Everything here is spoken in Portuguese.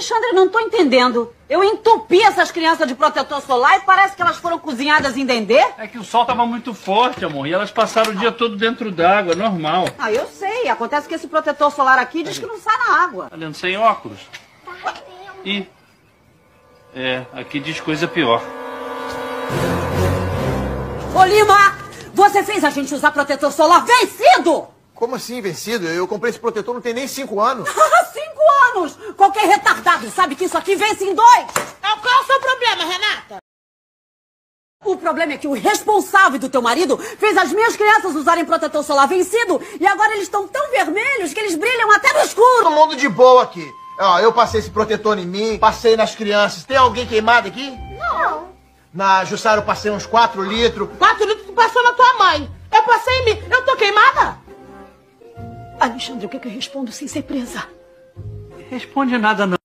Alexandre, não tô entendendo. Eu entupi essas crianças de protetor solar e parece que elas foram cozinhadas em dendê. É que o sol tava muito forte, amor, e elas passaram o dia todo dentro d'água, normal. Ah, eu sei. Acontece que esse protetor solar aqui diz que não sai na água. Tá lendo sem óculos? E. É, aqui diz coisa pior. Ô, Lima! Você fez a gente usar protetor solar vencido! Como assim, vencido? Eu comprei esse protetor não tem nem cinco anos. Cinco anos! Retardado sabe que isso aqui vence em dois! Então qual é o seu problema, Renata? O problema é que o responsável do teu marido fez as minhas crianças usarem protetor solar vencido e agora eles estão tão vermelhos que eles brilham até no escuro! Todo mundo de boa aqui. Ó, eu passei esse protetor em mim, passei nas crianças. Tem alguém queimado aqui? Não. Na Jussara eu passei uns 4 litros. Quatro litros que passou na tua mãe. Eu passei em mim. Eu tô queimada? Alexandre, o que, que eu respondo sem ser presa? Responde nada, não.